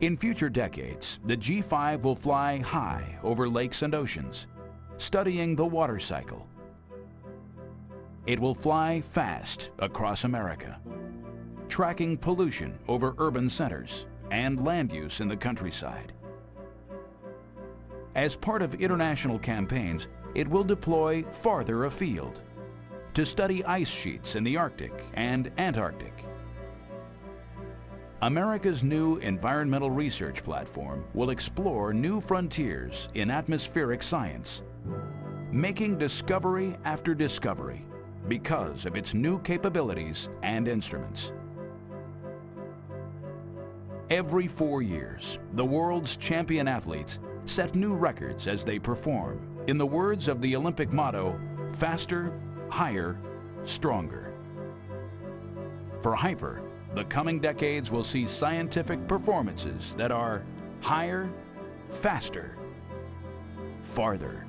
In future decades, the G5 will fly high over lakes and oceans, studying the water cycle. It will fly fast across America, tracking pollution over urban centers and land use in the countryside. As part of international campaigns, it will deploy farther afield to study ice sheets in the Arctic and Antarctic. America's new environmental research platform will explore new frontiers in atmospheric science, making discovery after discovery because of its new capabilities and instruments. Every four years, the world's champion athletes set new records as they perform, in the words of the Olympic motto, faster, higher, stronger. For HIAPER, the coming decades will see scientific performances that are higher, faster, farther.